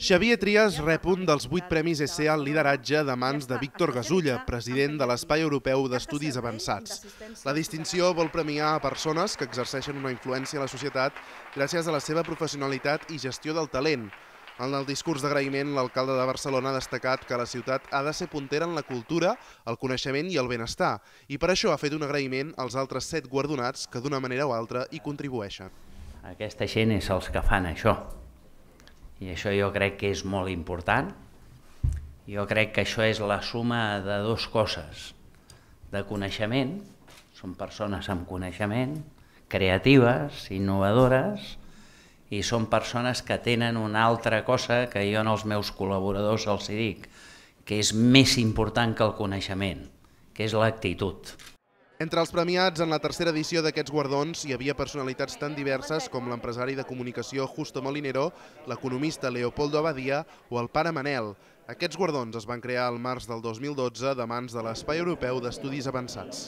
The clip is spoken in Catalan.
Xavier Trias rep un dels vuit premis ESE al lideratge de mans de Víctor Gasulla, president de l'Espai Europeu d'Estudis Avançats. La distinció vol premiar a persones que exerceixen una influència a la societat gràcies a la seva professionalitat i gestió del talent. En el discurs d'agraïment, l'alcalde de Barcelona ha destacat que la ciutat ha de ser puntera en la cultura, el coneixement i el benestar, i per això ha fet un agraïment als altres set guardonats que d'una manera o altra hi contribueixen. Aquesta gent és els que fan això, i això jo crec que és molt important. Jo crec que això és la suma de dues coses, de coneixement, són persones amb coneixement, creatives, innovadores, i són persones que tenen una altra cosa que jo als meus col·laboradors els dic, que és més important que el coneixement, que és l'actitud. Entre els premiats en la tercera edició d'aquests guardons hi havia personalitats tan diverses com l'empresari de comunicació Justo Molinero, l'economista Leopoldo Abadia o el pare Manel. Aquests guardons es van crear al març del 2012 de mans de l'Espai Europeu d'Estudis Avançats.